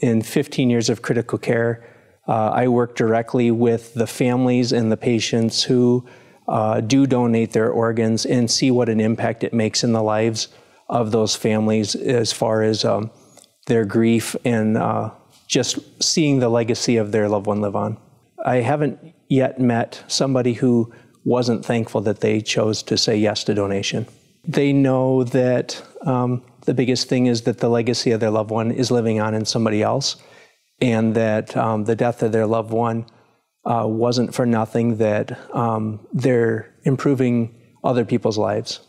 In 15 years of critical care, uh, I work directly with the families and the patients who uh, do donate their organs and see what an impact it makes in the lives of those families as far as um, their grief and uh, just seeing the legacy of their loved one live on. I haven't yet met somebody who wasn't thankful that they chose to say yes to donation. They know that um, the biggest thing is that the legacy of their loved one is living on in somebody else, and that um, the death of their loved one uh, wasn't for nothing, that um, they're improving other people's lives.